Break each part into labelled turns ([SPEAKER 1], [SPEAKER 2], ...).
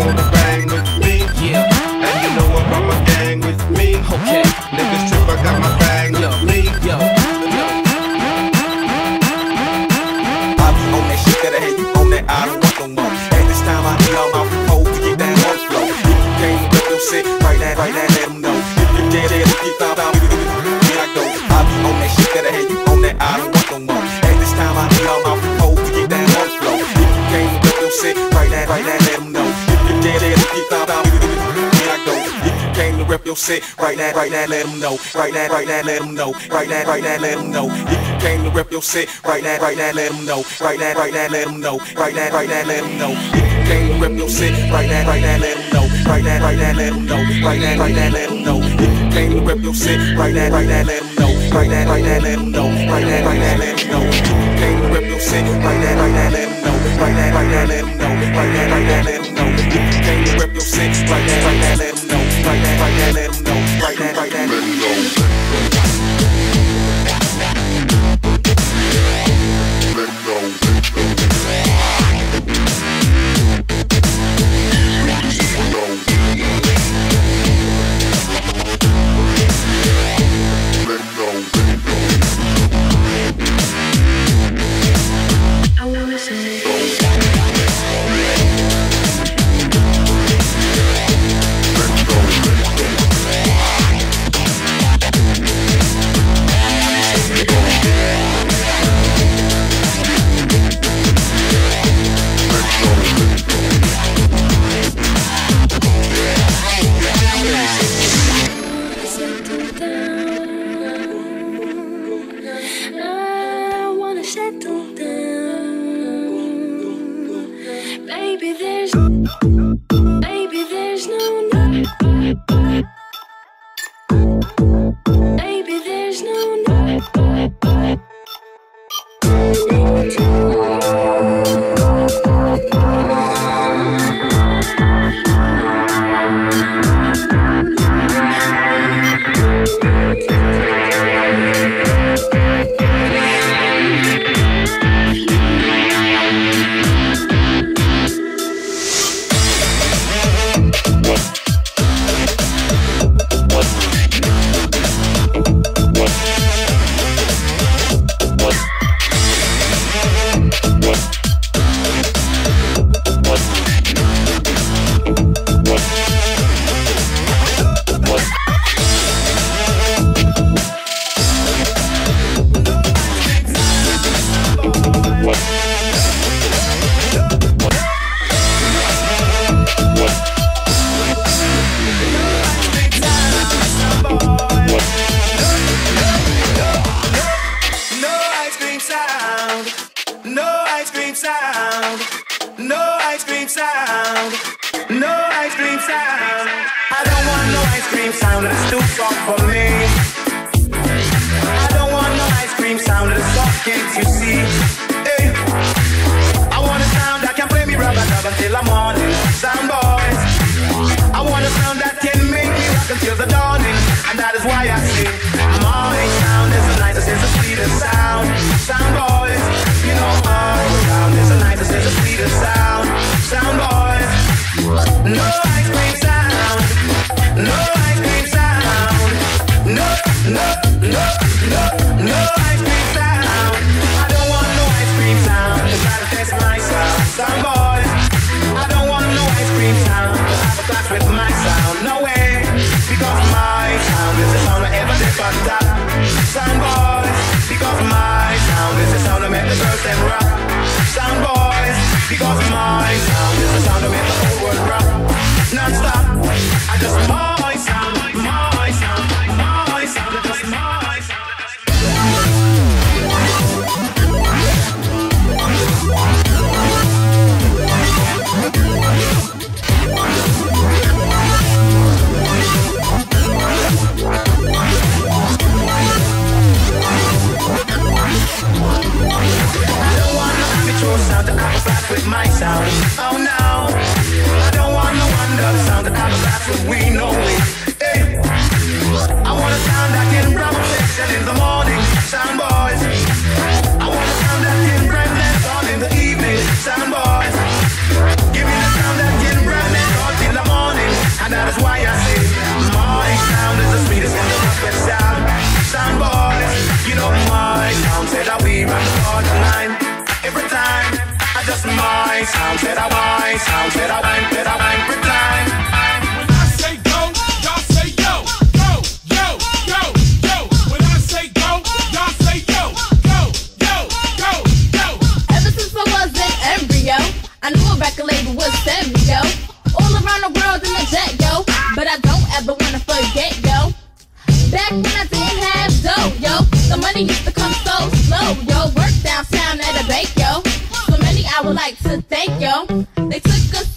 [SPEAKER 1] wanna bang with me.
[SPEAKER 2] Yeah.
[SPEAKER 1] And you know I'm from a gang with me.
[SPEAKER 2] Okay.
[SPEAKER 1] Niggas trip, I got my bag
[SPEAKER 2] Yo.
[SPEAKER 1] with me.
[SPEAKER 2] Yo. Yo.
[SPEAKER 3] I be on that shit that I hate you on that I don't want no more. At this time I need all my to get on the floor. If you came with your shit, right right let 'em know. If you dead, dead, if you thought about here I go. I be on that shit that I hate you on that I don't want no more. At this time I need all my to get on the floor. If you came with your shit, right now, right now, your shit, right now, right now, let 'em know. Right now, right now, let 'em know. Right now, right now, let 'em know. If you came to rep your shit, right now, right now, let 'em know. Right now, right now, let 'em know. Right now, right now, let 'em know. If you came to rep your shit, right now, right now, let 'em know. Right now, right now, let 'em know. Right now, right now, let 'em know. If you came to rep your shit, right now, right now, let 'em know. Right now, right now, let 'em know. Right now, right now, let 'em know. Shit, right now, right now, let 'em know. Right now, right now, let 'em know. Right now, right now, let 'em know. If you came to rep your shit, right now, right now, let 'em know. Right now, right now, let 'em know. Right now, right now, let 'em know.
[SPEAKER 4] Cream sound. It's too soft for me. I don't want no ice cream sound. It's soft cakes, you see. Hey. I want a sound that can play me rubber dub until the morning. Sound boys. I want a sound that can make me rock until the dawning. And that is why I sing. My sound is the nicest, it's the sweetest sound. Sound boys, you know our sound is the nicest, it's the sweetest sound. Sound boys, no ice cream sound, no, no, with my sound. Oh no, I don't want no sound that with we know it. I want a sound that can rob in the morning. Soundboy. sound, said I wine, sound, said I wine, said I wine.
[SPEAKER 5] yo.
[SPEAKER 6] They took us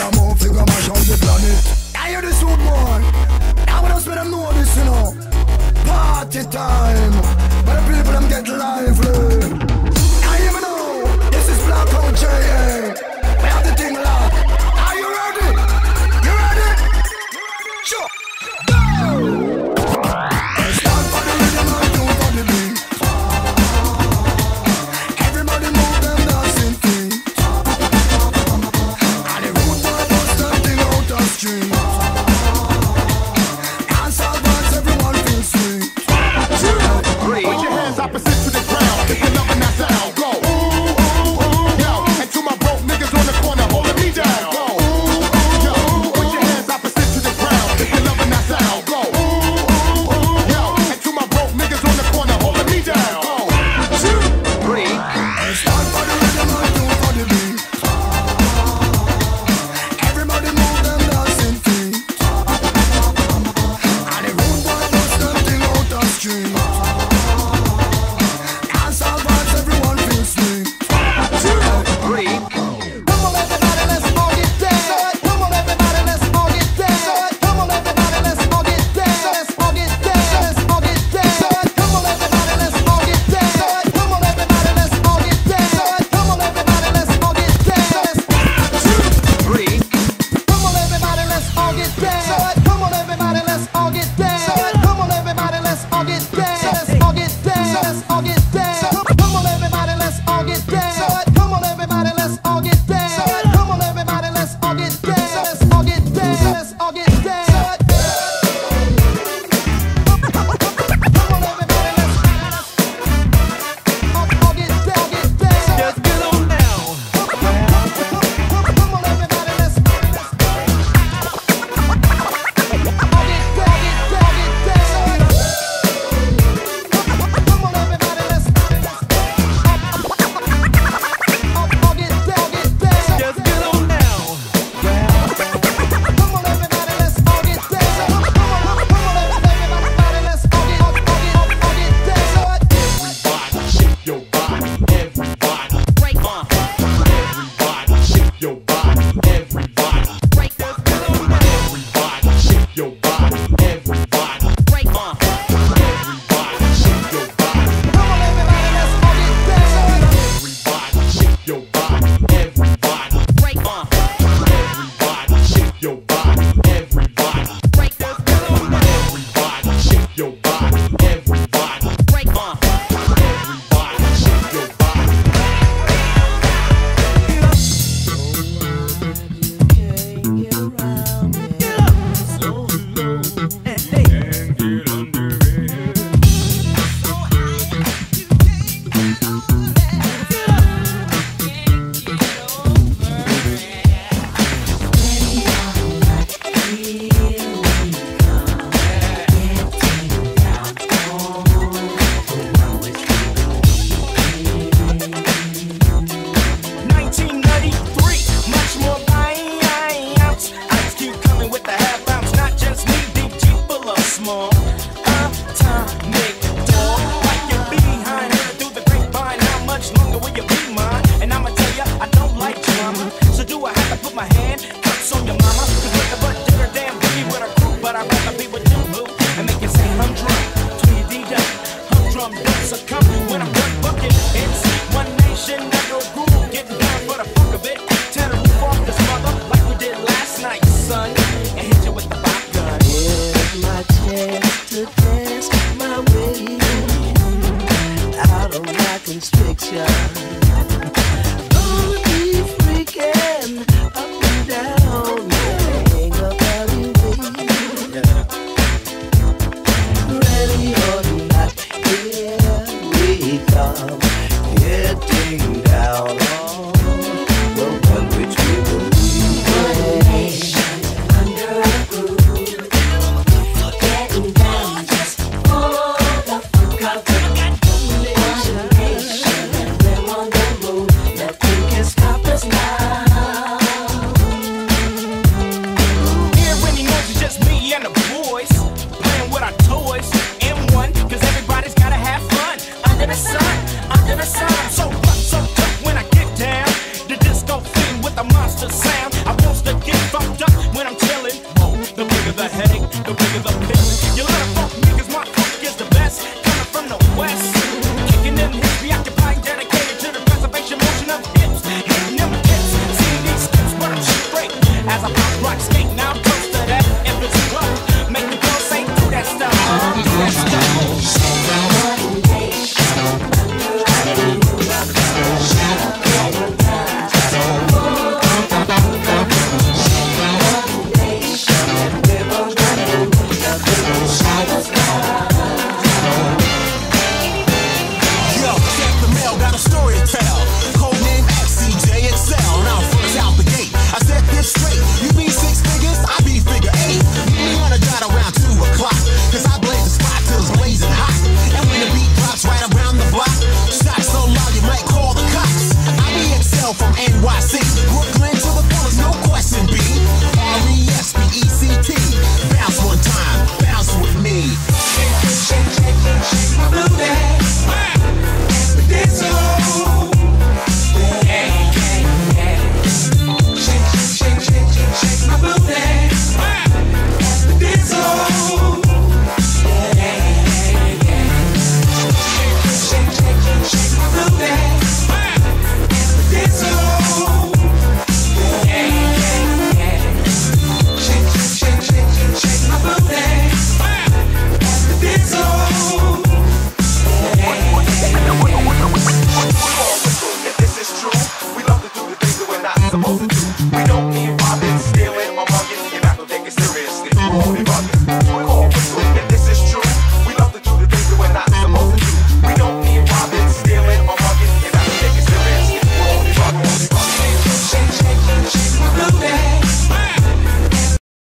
[SPEAKER 7] all I'm on figure mash out the planet. I hear this old boy? I wanna spend them know this you know. Party time. But the people them get lively. I hear me now This is Blackout J.A. We have the thing
[SPEAKER 8] live